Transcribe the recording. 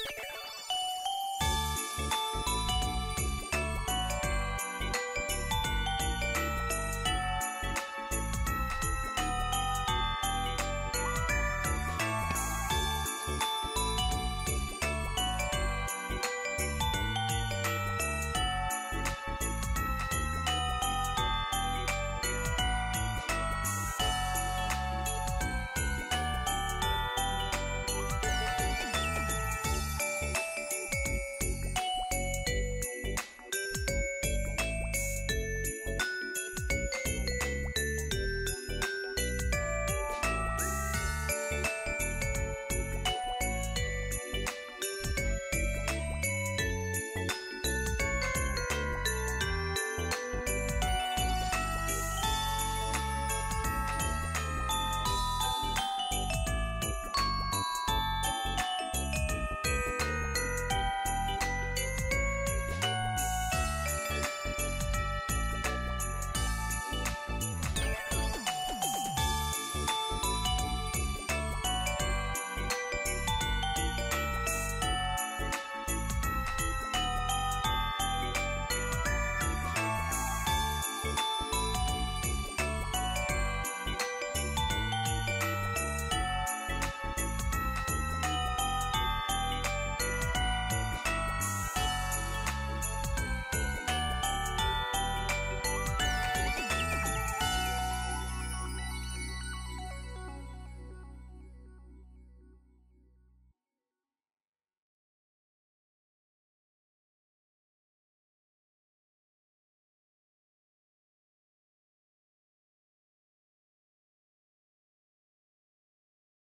you